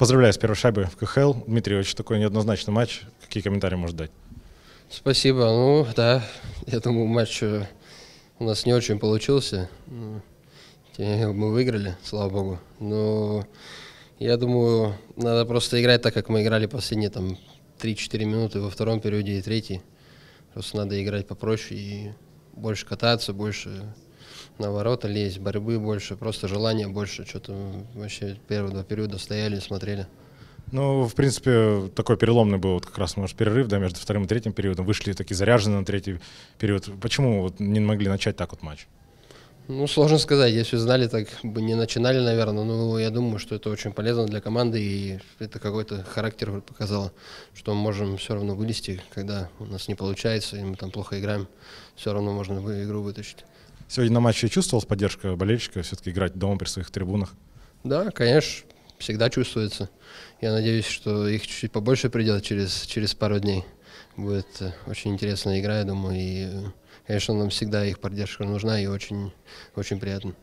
Поздравляю с первой шайбой в КХЛ. Дмитрий, очень такой неоднозначный матч. Какие комментарии может дать? Спасибо. Ну, да, я думаю, матч э, у нас не очень получился. Ну, мы выиграли, слава богу. Но я думаю, надо просто играть так, как мы играли последние там 3-4 минуты во втором периоде и третий. Просто надо играть попроще и больше кататься, больше на ворота лезть, борьбы больше, просто желания больше. Что-то вообще первые два периода стояли, смотрели. Ну, в принципе, такой переломный был вот как раз, может, перерыв, да, между вторым и третьим периодом. Вышли такие заряженные на третий период. Почему вот не могли начать так вот матч? Ну, сложно сказать. Если знали, так бы не начинали, наверное. Но я думаю, что это очень полезно для команды, и это какой-то характер показало, что мы можем все равно вылезти, когда у нас не получается, и мы там плохо играем, все равно можно игру вытащить. Сегодня на матче чувствовалась поддержка болельщика, все-таки играть дома при своих трибунах? Да, конечно, всегда чувствуется. Я надеюсь, что их чуть-чуть побольше придет через, через пару дней. Будет э, очень интересная игра, я думаю, и, э, конечно, нам всегда их поддержка нужна и очень, очень приятно.